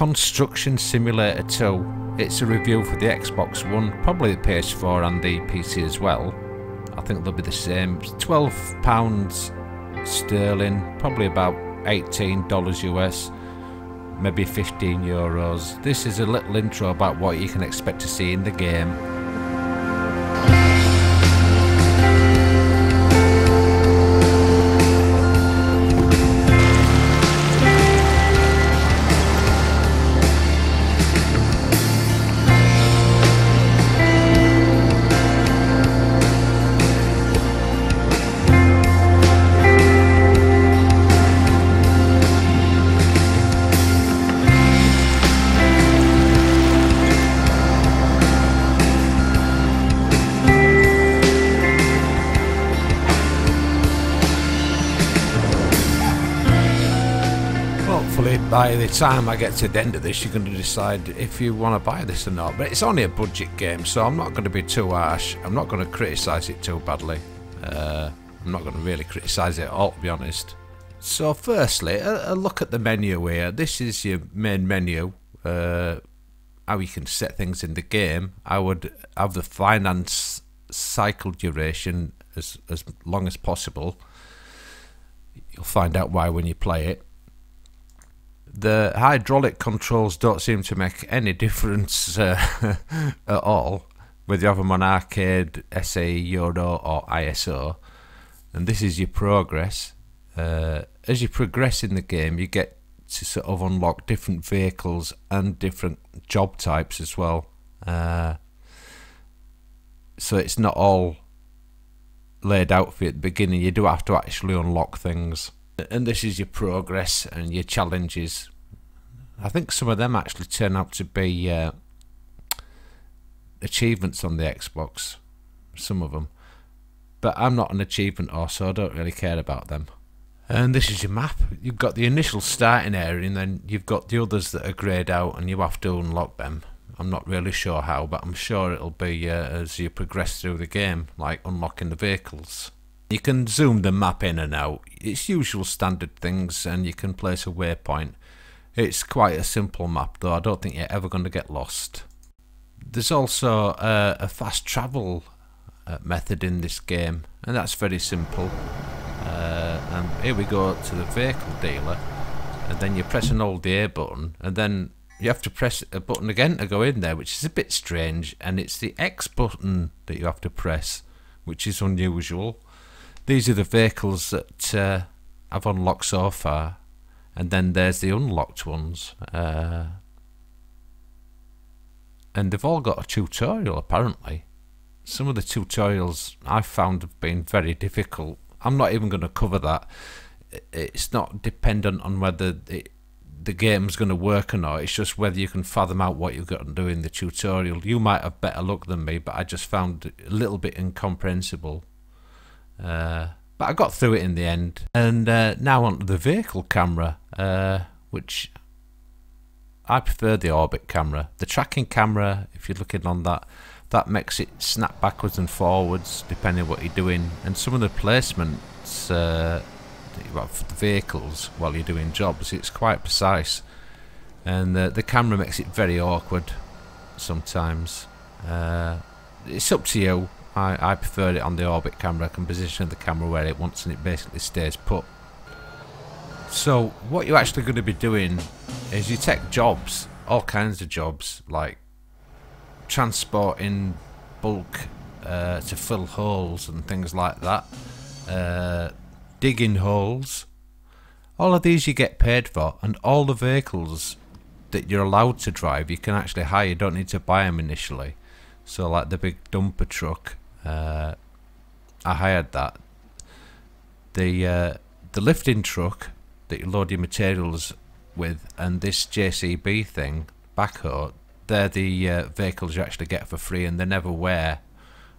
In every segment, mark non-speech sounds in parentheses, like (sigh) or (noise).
Construction Simulator 2. It's a review for the Xbox One, probably the PS4 and the PC as well. I think they'll be the same. £12 sterling, probably about $18 US, maybe 15 euros. This is a little intro about what you can expect to see in the game. By the time I get to the end of this you're going to decide if you want to buy this or not. But it's only a budget game so I'm not going to be too harsh. I'm not going to criticise it too badly. Uh, I'm not going to really criticise it at all to be honest. So firstly, a, a, look at the menu here. This is your main menu. Uh, how you can set things in the game. I would have the finance cycle duration as, as long as possible. You'll find out why when you play it the hydraulic controls don't seem to make any difference uh, (laughs) at all whether you have them on arcade, SAE, Euro or ISO and this is your progress. Uh, as you progress in the game you get to sort of unlock different vehicles and different job types as well. Uh, so it's not all laid out for you at the beginning. You do have to actually unlock things. And this is your progress and your challenges. I think some of them actually turn out to be uh, achievements on the Xbox, some of them. But I'm not an achievement or so I don't really care about them. And this is your map. You've got the initial starting area and then you've got the others that are greyed out and you have to unlock them. I'm not really sure how, but I'm sure it'll be uh, as you progress through the game, like unlocking the vehicles. You can zoom the map in and out. It's usual standard things and you can place a waypoint. It's quite a simple map though, I don't think you're ever going to get lost. There's also uh, a fast travel uh, method in this game and that's very simple. Uh, and here we go to the vehicle dealer and then you press and hold the A button and then you have to press a button again to go in there which is a bit strange and it's the X button that you have to press which is unusual these are the vehicles that uh, I've unlocked so far and then there's the unlocked ones uh, and they've all got a tutorial apparently. Some of the tutorials I've found have been very difficult. I'm not even going to cover that. It's not dependent on whether it, the game's going to work or not. It's just whether you can fathom out what you've got to do in the tutorial. You might have better luck than me but I just found it a little bit incomprehensible. Uh, but I got through it in the end. And uh, now onto the vehicle camera, uh, which I prefer the orbit camera. The tracking camera, if you're looking on that, that makes it snap backwards and forwards depending on what you're doing. And some of the placements uh, for the vehicles while you're doing jobs, it's quite precise. And the camera makes it very awkward sometimes. Uh, it's up to you. I, I prefer it on the orbit camera. I can position the camera where it wants and it basically stays put. So what you're actually going to be doing is you take jobs, all kinds of jobs, like transporting bulk uh, to fill holes and things like that, uh, digging holes. All of these you get paid for, and all the vehicles that you're allowed to drive you can actually hire. You don't need to buy them initially. So like the big dumper truck uh, I hired that. The uh, the lifting truck that you load your materials with, and this JCB thing, backhoe, they're the uh, vehicles you actually get for free, and they never wear,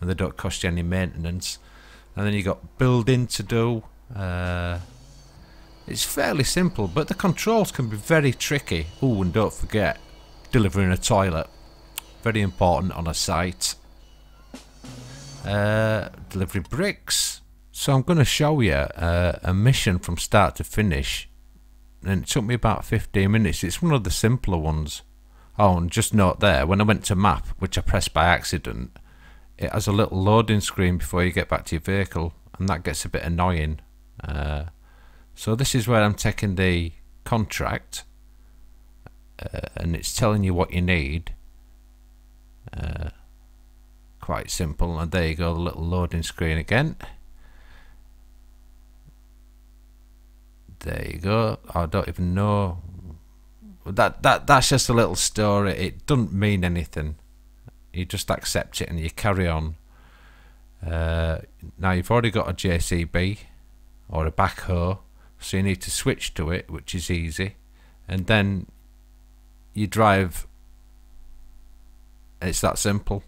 and they don't cost you any maintenance. And then you got building to do. Uh, it's fairly simple, but the controls can be very tricky. Oh, and don't forget, delivering a toilet. Very important on a site uh, delivery bricks. So I'm going to show you uh, a mission from start to finish and it took me about 15 minutes. It's one of the simpler ones. Oh, and just note there, when I went to map, which I pressed by accident, it has a little loading screen before you get back to your vehicle, and that gets a bit annoying. Uh, so this is where I'm taking the contract, uh, and it's telling you what you need. Uh, quite simple, and there you go, the little loading screen again. There you go. I don't even know. That that that's just a little story. It doesn't mean anything. You just accept it and you carry on. Uh, now you've already got a JCB or a backhoe, so you need to switch to it, which is easy, and then you drive. It's that simple.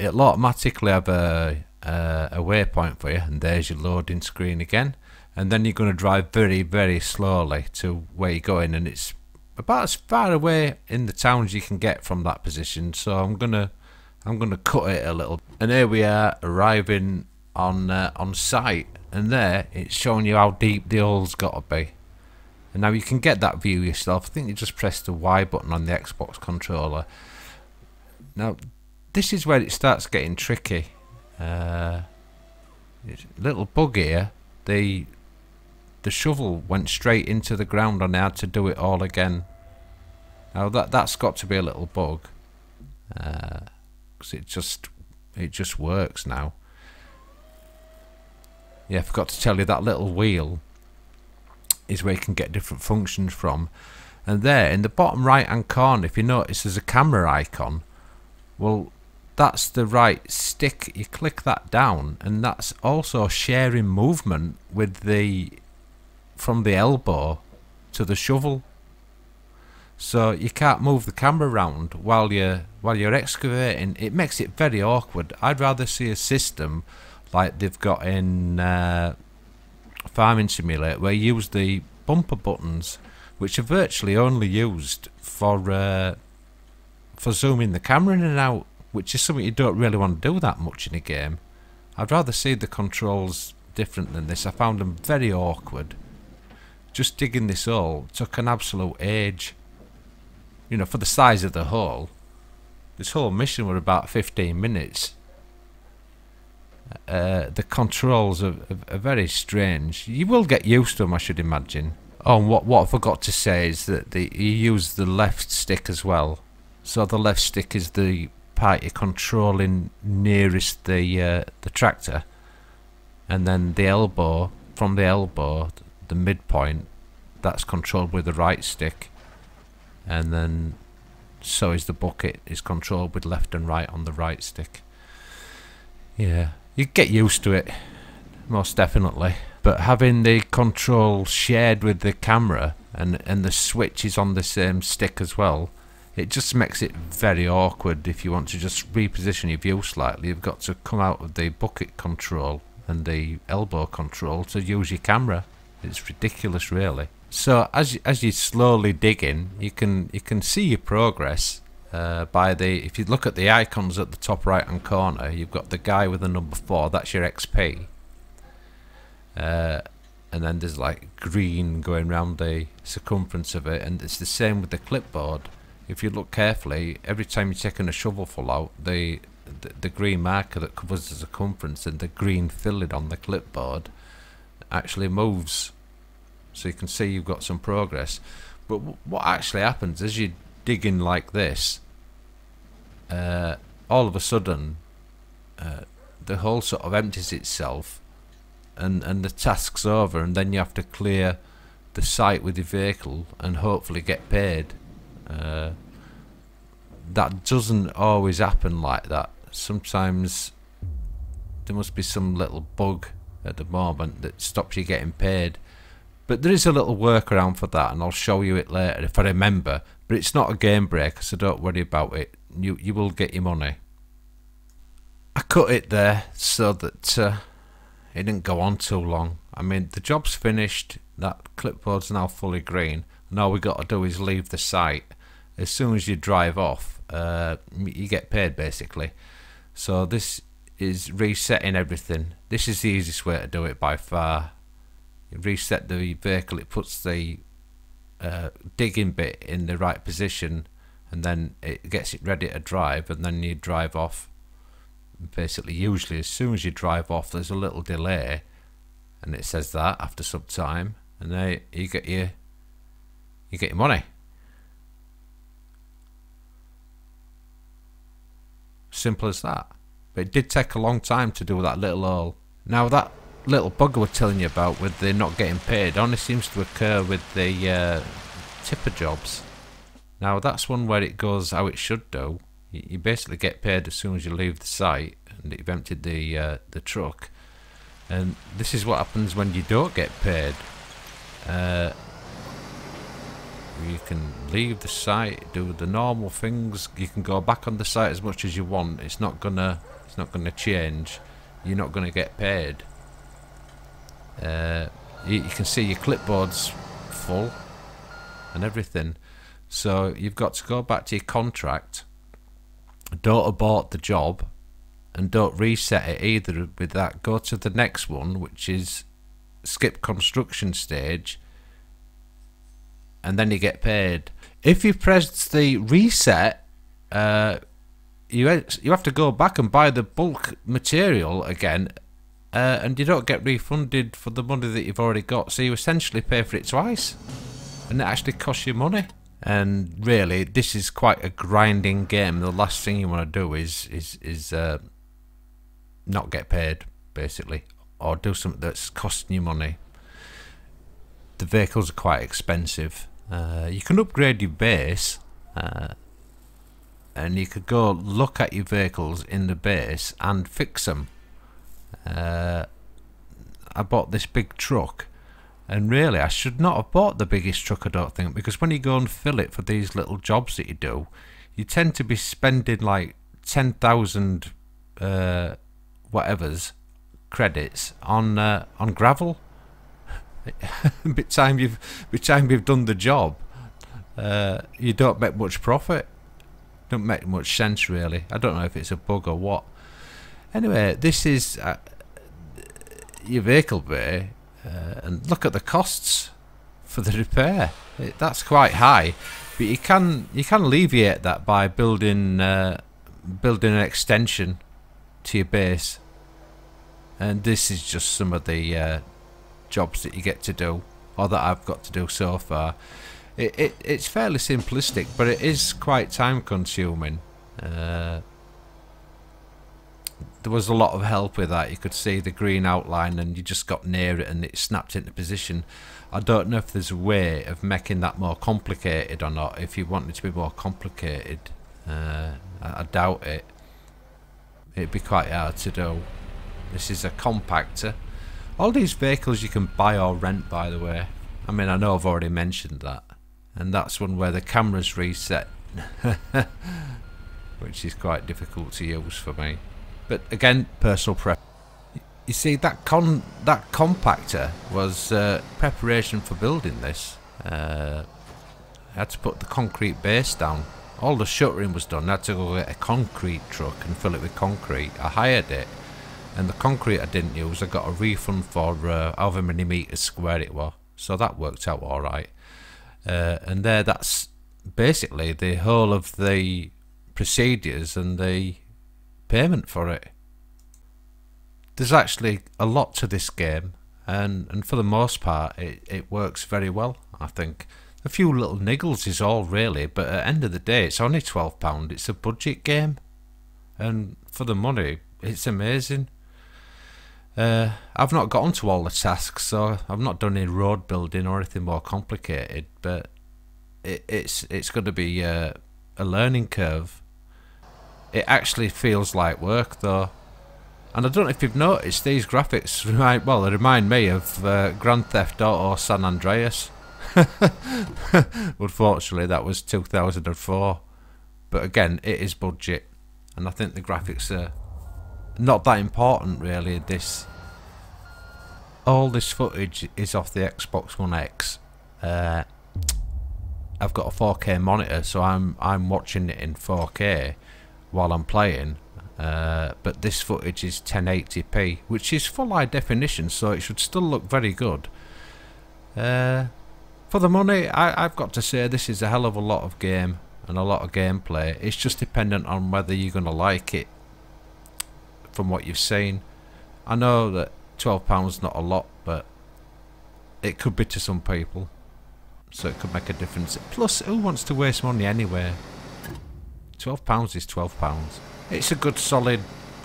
It'll automatically have a, a, a waypoint for you, and there's your loading screen again. And then you're going to drive very very slowly to where you're going and it's about as far away in the town as you can get from that position. So I'm gonna I'm gonna cut it a little. And here we are arriving on uh, on site. And there it's showing you how deep the hole's got to be. And now you can get that view yourself. I think you just press the Y button on the Xbox controller. Now this is where it starts getting tricky uh, little bug here the the shovel went straight into the ground and I had to do it all again. Now that that's got to be a little bug, because uh, it just it just works now. Yeah, I forgot to tell you that little wheel is where you can get different functions from. And there, in the bottom right hand corner, if you notice there's a camera icon, well, that's the right stick. You click that down, and that's also sharing movement with the from the elbow to the shovel. So you can't move the camera around while you're while you're excavating. It makes it very awkward. I'd rather see a system like they've got in uh, Farming Simulator where you use the bumper buttons, which are virtually only used for uh, for zooming the camera in and out, which is something you don't really want to do that much in a game. I'd rather see the controls different than this. I found them very awkward just digging this hole took an absolute age. You know, for the size of the hole, this whole mission were about 15 minutes. Uh, the controls are, are, are, very strange. You will get used to them, I should imagine. Oh, what, what I forgot to say is that the, you use the left stick as well. So the left stick is the part you're controlling nearest the uh, the tractor, and then the elbow from the elbow the midpoint that's controlled with the right stick and then so is the bucket is controlled with left and right on the right stick. Yeah you get used to it most definitely. But having the control shared with the camera and and the switch is on the same stick as well it just makes it very awkward if you want to just reposition your view slightly you've got to come out of the bucket control and the elbow control to use your camera it's ridiculous, really. So as as you're slowly digging, you can you can see your progress uh, by the if you look at the icons at the top right hand corner, you've got the guy with the number four. That's your XP. Uh, and then there's like green going around the circumference of it, and it's the same with the clipboard. If you look carefully, every time you're taking a shovelful out, the, the the green marker that covers the circumference and the green filling on the clipboard actually moves. So you can see you've got some progress. But what actually happens is you dig in like this uh, all of a sudden uh, the hole sort of empties itself and and the task's over and then you have to clear the site with your vehicle and hopefully get paid uh, that doesn't always happen like that sometimes there must be some little bug at the moment that stops you getting paid. But there is a little workaround for that, and I'll show you it later if I remember. But it's not a game breaker, so don't worry about it. You you will get your money. I cut it there so that uh, it didn't go on too long. I mean, the job's finished. That clipboard's now fully green. And all we got to do is leave the site. As soon as you drive off, uh, you get paid basically. So this is resetting everything. This is the easiest way to do it by far. you reset the vehicle, it puts the uh, digging bit in the right position and then it gets it ready to drive and then you drive off basically usually as soon as you drive off there's a little delay and it says that after some time and then you get your you get your money simple as that but it did take a long time to do that little all now that little bug we're telling you about with the not getting paid only seems to occur with the uh, tipper jobs now that's one where it goes how it should do you basically get paid as soon as you leave the site and you've emptied the uh, the truck. And this is what happens when you don't get paid. Uh, you can leave the site, do the normal things. You can go back on the site as much as you want. It's not gonna it's not gonna change. You're not gonna get paid. Uh, you, you can see your clipboard's full and everything. So you've got to go back to your contract don't abort the job and don't reset it either with that. Go to the next one, which is skip construction stage, and then you get paid. If you press the reset, uh, you you have to go back and buy the bulk material again, uh, and you don't get refunded for the money that you've already got. So you essentially pay for it twice, and it actually costs you money and really this is quite a grinding game the last thing you want to do is is is uh, not get paid basically or do something that's costing you money the vehicles are quite expensive uh, you can upgrade your base uh, and you could go look at your vehicles in the base and fix them uh, I bought this big truck and really, I should not have bought the biggest truck, I don't think, because when you go and fill it for these little jobs that you do, you tend to be spending like 10,000 uh, whatever's credits on uh, on gravel. (laughs) by time you've by time you've done the job, uh, you don't make much profit. Don't make much sense really. I don't know if it's a bug or what. Anyway, this is uh, your vehicle bay uh, and look at the costs for the repair. It, that's quite high, but you can you can alleviate that by building uh, building an extension to your base. And this is just some of the uh, jobs that you get to do, or that I've got to do so far. It, it it's fairly simplistic, but it is quite time consuming. Uh, there was a lot of help with that. You could see the green outline and you just got near it and it snapped into position. I don't know if there's a way of making that more complicated or not. If you want it to be more complicated, uh, I, I doubt it. It'd be quite hard to do. This is a compactor. All these vehicles you can buy or rent, by the way. I mean, I know I've already mentioned that. And that's one where the camera's reset. (laughs) which is quite difficult to use for me. But again, personal prep. You see, that con that compactor was uh, preparation for building this. Uh, I had to put the concrete base down. All the shuttering was done. I had to go get a concrete truck and fill it with concrete. I hired it, and the concrete I didn't use, I got a refund for uh, however many meters square it was. So that worked out all right. Uh, and there, that's basically the whole of the procedures and the payment for it. There's actually a lot to this game, and, and for the most part, it, it works very well, I think. A few little niggles is all really, but at the end of the day, it's only £12. It's a budget game, and for the money, it's amazing. Uh, I've not got onto all the tasks, so I've not done any road building or anything more complicated, but it, it's it's going to be uh, a learning curve it actually feels like work though. And I don't know if you've noticed, these graphics remind, well, they remind me of uh, Grand Theft Auto San Andreas. (laughs) Unfortunately, that was 2004. But again, it is budget. And I think the graphics are not that important, really. This All this footage is off the Xbox One X. Uh, I've got a 4K monitor, so I'm I'm watching it in 4K while I'm playing. Uh, but this footage is 1080p, which is full high definition, so it should still look very good. Uh, for the money, I, I've got to say this is a hell of a lot of game and a lot of gameplay. It's just dependent on whether you're going to like it from what you've seen. I know that £12 not a lot, but it could be to some people. So it could make a difference. Plus, who wants to waste money anyway? £12 is £12. It's a good solid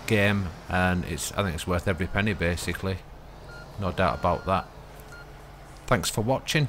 game and it's I think it's worth every penny basically. No doubt about that. Thanks for watching.